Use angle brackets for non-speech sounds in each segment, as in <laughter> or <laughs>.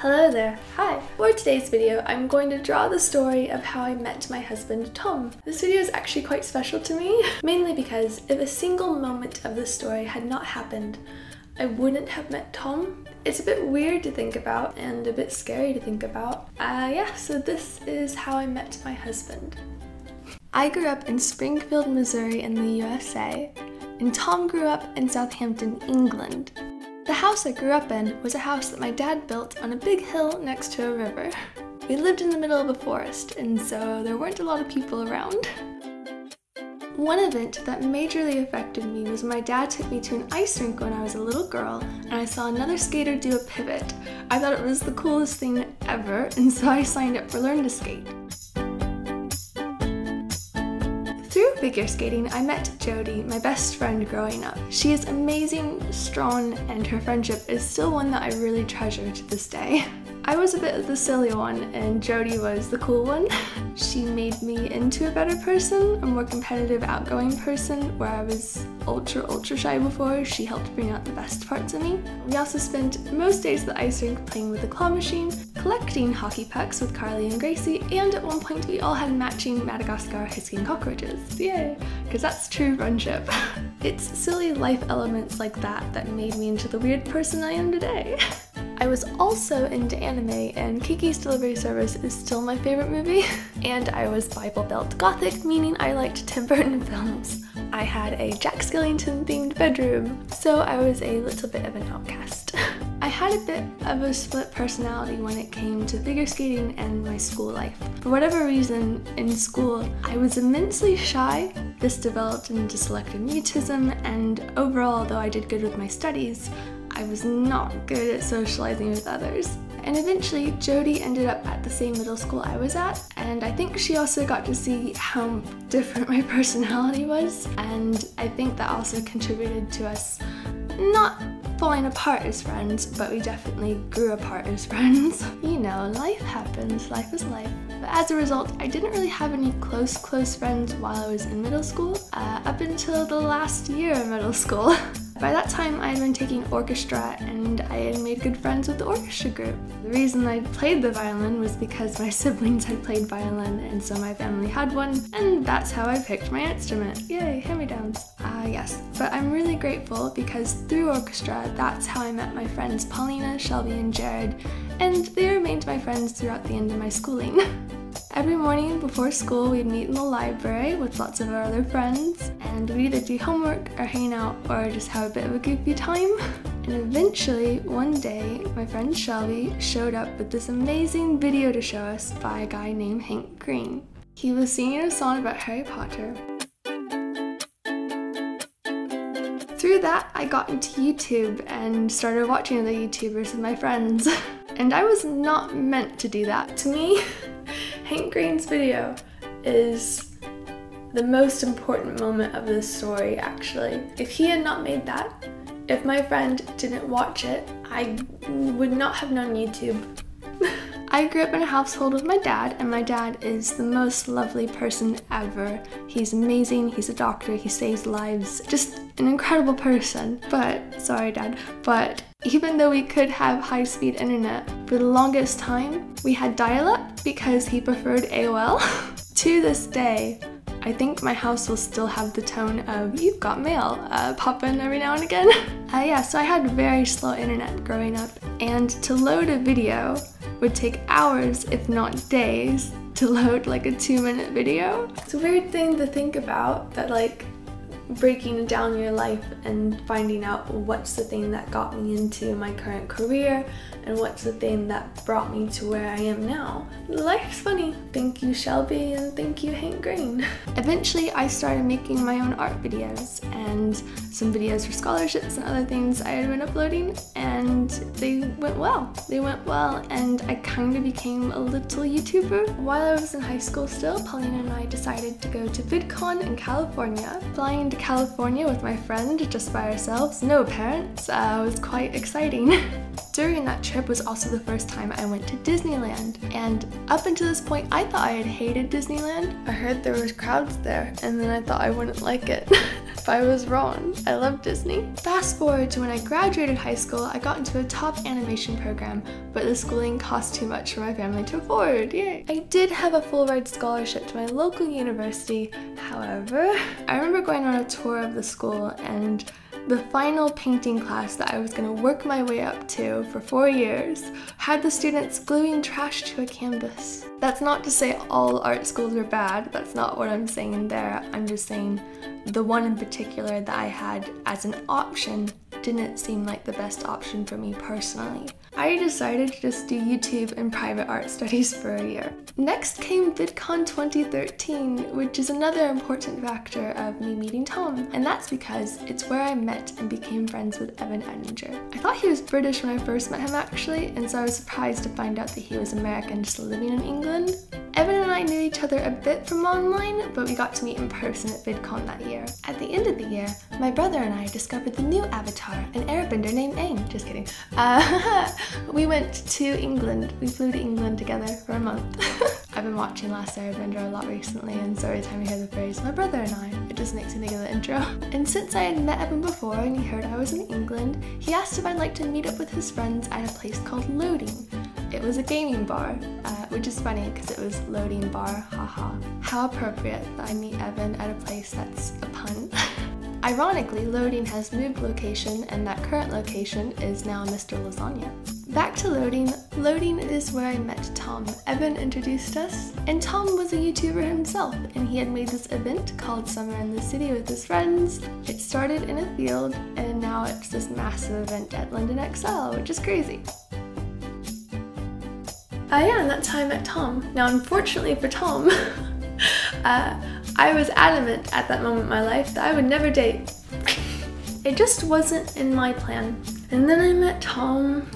Hello there, hi! For today's video, I'm going to draw the story of how I met my husband, Tom. This video is actually quite special to me, <laughs> mainly because if a single moment of the story had not happened, I wouldn't have met Tom. It's a bit weird to think about and a bit scary to think about. Uh, yeah, so this is how I met my husband. I grew up in Springfield, Missouri in the USA, and Tom grew up in Southampton, England. The house I grew up in was a house that my dad built on a big hill next to a river. We lived in the middle of a forest, and so there weren't a lot of people around. One event that majorly affected me was my dad took me to an ice rink when I was a little girl and I saw another skater do a pivot. I thought it was the coolest thing ever and so I signed up for Learn to Skate. Figure skating, I met Jody, my best friend growing up. She is amazing, strong, and her friendship is still one that I really treasure to this day. <laughs> I was a bit of the silly one and Jody was the cool one. she made me into a better person, a more competitive, outgoing person where I was ultra, ultra shy before. She helped bring out the best parts of me. We also spent most days at the ice rink playing with the claw machine, collecting hockey pucks with Carly and Gracie, and at one point we all had matching Madagascar hissing cockroaches. Yay! Because that's true friendship. <laughs> it's silly life elements like that that made me into the weird person I am today. <laughs> I was also into anime, and Kiki's Delivery Service is still my favorite movie. <laughs> and I was Bible Belt Gothic, meaning I liked Tim Burton <laughs> films. I had a Jack Skellington themed bedroom, so I was a little bit of an outcast. <laughs> I had a bit of a split personality when it came to figure skating and my school life. For whatever reason, in school, I was immensely shy. This developed into selective mutism, and overall, though I did good with my studies, I was not good at socializing with others. And eventually, Jody ended up at the same middle school I was at, and I think she also got to see how different my <laughs> personality was, and I think that also contributed to us not falling apart as friends, but we definitely grew apart as <laughs> friends. You know, life happens, life is life. But as a result, I didn't really have any close, close friends while I was in middle school, uh, up until the last year of middle school. <laughs> By that time, I had been taking orchestra and I had made good friends with the orchestra group. The reason I played the violin was because my <laughs> siblings had played violin and so my family had one, and that's how I picked my instrument. Yay, hand-me-downs. Ah, uh, yes. But I'm really grateful because through orchestra, that's how I met my friends Paulina, Shelby, and Jared, and they remained my friends throughout the end of my schooling. <laughs> Every morning before school, we'd meet in the library with lots of our other friends, and we'd either do homework or hang out or just have a bit of a goofy time. <laughs> And eventually, one day, my friend Shelby showed up with this amazing video to show us by a guy named Hank Green. He was singing a song about Harry Potter. Through that, I got into YouTube and started watching other YouTubers with my friends. <laughs> and I was not meant to do that. To me, <laughs> Hank Green's video is the most important moment of this story, actually. If he had not made that, if my friend didn't watch it, I would not have known YouTube. <laughs> I grew up in a household with my dad, and my dad is the most lovely person ever. He's amazing, he's a doctor, he saves lives, just an incredible person. But, sorry dad, but even though we could have high speed internet, for the longest time we had dial up because he preferred AOL. <laughs> to this day, I think my house will still have the tone of you've got mail uh, pop in every now and again. <laughs> uh, yeah, so I had very slow internet growing up, and to load a video would take hours, if not days, to load like a two minute video. It's a weird thing to think about that like breaking down your life and finding out what's the thing that got me into my current career and what's the thing that brought me to where I am now. Life's funny. Thank you Shelby and thank you Hank Green. <laughs> Eventually I started making my own art videos and some videos for scholarships and other things I had been uploading and they went well. They went well and I kind of became a little YouTuber. While I was in high school still, Paulina and I decided to go to VidCon in California. Flying to California with my friend just by ourselves, no parents, uh, was quite exciting. <laughs> During that trip was also the first time I went to Disneyland, and up until this point I thought I had hated Disneyland. I heard there was crowds there, and then I thought I wouldn't like it. <laughs> I was wrong. I love Disney. Fast forward to when I graduated high school, I got into a top animation program, but the schooling cost too much for my family to afford. Yay! I did have a full ride scholarship to my local university. However, <laughs> I remember going on a tour of the school and the final painting class that I was going to work my way up to for four years had the students gluing trash to a canvas. That's not to say all art schools are bad, that's not what I'm saying there. I'm just saying the one in particular that I had as an option didn't seem like the best option for me personally. I decided to just do YouTube and private art studies for a year. Next came VidCon 2013, which is another important factor of me meeting Tom, and that's because it's where I met and became friends with Evan Edinger. I thought he was British when I first met him actually, and so I was surprised to find out that he was American just living in England. Evan and I knew each other a bit from online, but we got to meet in person at VidCon that year. At the end of the year, my brother and I discovered the new avatar, an airbender named Aang. Just kidding. Uh, <laughs> we went to England. We flew to England together for a month. <laughs> I've been watching Last Airbender a lot recently, and so every time I hear the phrase, my brother and I, it just makes me think of the intro. <laughs> And since I had met Evan before and he heard I was in England, he asked if I'd like to meet up with his friends at a place called Loading. It was a gaming bar, uh, which is funny because it was Loading Bar, haha. How appropriate that I meet Evan at a place that's a pun. <laughs> Ironically, Loading has moved location and that current location is now Mr. Lasagna. Back to Loading, Loading is where I met Tom. Evan introduced us, and Tom was a YouTuber himself, and he had made this event called Summer in the City with his friends. It started in a field, and now it's this massive event at London ExCeL, which is crazy. Uh, yeah, and that's how I met Tom. Now, unfortunately for Tom, <laughs> uh, I was adamant at that moment in my life that I would never date. <laughs> It just wasn't in my plan. And then I met Tom.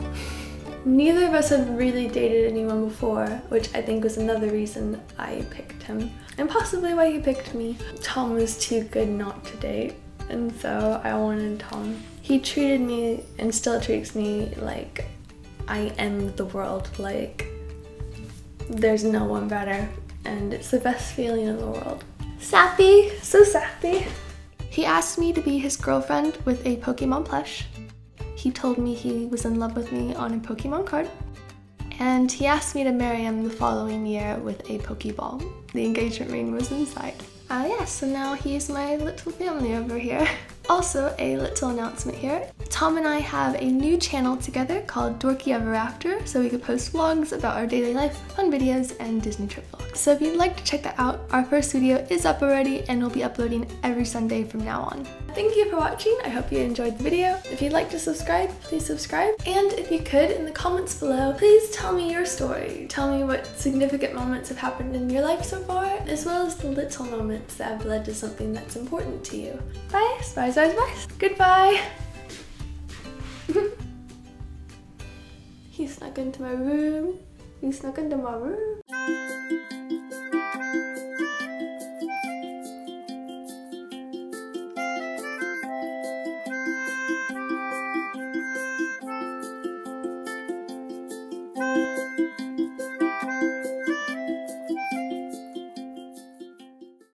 Neither of us had really dated anyone before, which I think was another reason I picked him. And possibly why he picked me. Tom was too good not to date, and so I wanted Tom. He treated me and still treats me like I am the world, like there's no one better, and it's the best feeling in the world. Sappy, so sappy. He asked me to be his girlfriend with a Pokemon plush. He told me he was in love with me on a Pokemon card. And he asked me to marry him the following year with a Pokeball. The engagement ring was inside. Ah uh, yeah, so now he's my little family over here. <laughs> Also, a little announcement here. Tom and I have a new channel together called Dorky Ever After, so we could post vlogs about our daily life, fun videos, and Disney trip vlogs. So if you'd like to check that out, our first video is up already and we'll be uploading every Sunday from now on. Thank you for watching. I hope you enjoyed the video. If you'd like to subscribe, please subscribe. And if you could, in the comments below, please tell me your story. Tell me what significant moments have happened in your life so far, as well as the little moments that have led to something that's important to you. Bye, bye, bye, bye. Goodbye. Snuck into my room. He snuck into my room.